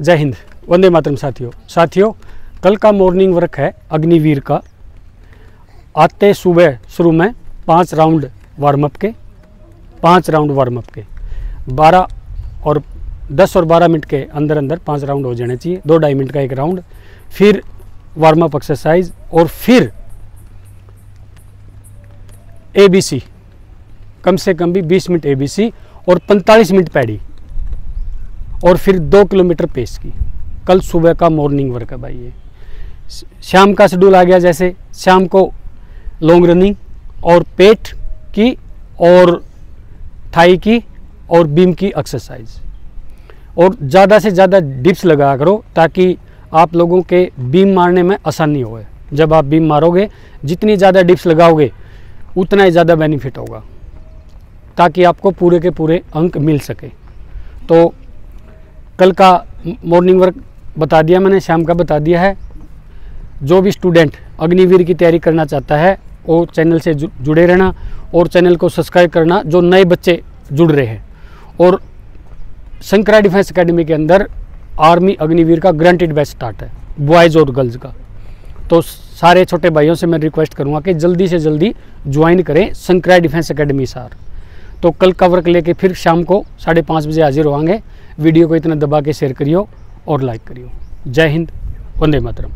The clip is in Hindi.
जय हिंद। वंदे मातरम साथियों। साथियों, कल का मॉर्निंग वर्क है अग्निवीर का। आते सुबह शुरू में पाँच राउंड वार्म अप के, पाँच राउंड वार्म अप के। बारह और दस और बारह मिनट के अंदर अंदर पाँच राउंड हो जाने चाहिए, दो ढाई मिनट का एक राउंड फिर वार्म अप एक्सरसाइज और फिर ए बी सी कम से कम भी 20 मिनट ए बी सी और 45 मिनट पैडी और फिर दो किलोमीटर पेस की। कल सुबह का मॉर्निंग वर्क है ये। शाम का शेड्यूल आ गया जैसे। शाम को लॉन्ग रनिंग और पेट की और थाई की और बीम की एक्सरसाइज और ज़्यादा से ज़्यादा डिप्स लगा करो ताकि आप लोगों के बीम मारने में आसानी होए जब आप बीम मारोगे, जितनी ज़्यादा डिप्स लगाओगे, उतना ही ज़्यादा बेनिफिट होगा। ताकि आपको पूरे के पूरे अंक मिल सके। तो कल का मॉर्निंग वर्क बता दिया मैंने, शाम का बता दिया है। जो भी स्टूडेंट अग्निवीर की तैयारी करना चाहता है, वो चैनल से जुड़े रहना और चैनल को सब्सक्राइब करना, जो नए बच्चे जुड़ रहे हैं। और शंकरा डिफेंस अकेडमी के अंदर आर्मी अग्निवीर का ग्रांटेड बैच स्टार्ट है बॉयज़ और गर्ल्स का। तो सारे छोटे भाइयों से मैं रिक्वेस्ट करूँगा कि जल्दी से जल्दी ज्वाइन करें शंकरा डिफेंस एकेडमी सार तो कल का वर्क लेके फिर शाम को साढ़े पाँच बजे हाजिर होंगे। वीडियो को इतना दबा के शेयर करियो और लाइक करियो। जय हिंद वंदे मातरम।